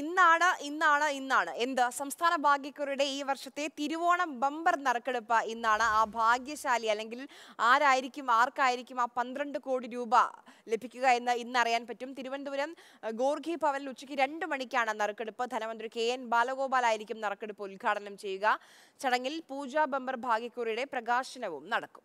ഇന്നാണ് ഇന്നാണ് ഇന്നാണ്. എന്ത്? സംസ്ഥാന ഭാഗ്യക്കുറിയുടെ ഈ വർഷത്തെ തിരുവോണം ബമ്പർ നറുക്കെടുപ്പ് ഇന്നാണ്. ആ ഭാഗ്യശാലി അല്ലെങ്കിൽ ആരായിരിക്കും ആർക്കായിരിക്കും ആ പന്ത്രണ്ട് കോടി രൂപ ലഭിക്കുക എന്ന് ഇന്ന് അറിയാൻ പറ്റും. തിരുവനന്തപുരം ഗോർഖി ഭവനിൽ ഉച്ചയ്ക്ക് രണ്ട് മണിക്കാണ് നറുക്കെടുപ്പ്. ധനമന്ത്രി കെ എൻ ബാലഗോപാൽ ആയിരിക്കും നറുക്കെടുപ്പ് ഉദ്ഘാടനം ചെയ്യുക. ചടങ്ങിൽ പൂജ ബമ്പർ ഭാഗ്യക്കുറിയുടെ പ്രകാശനവും നടക്കും.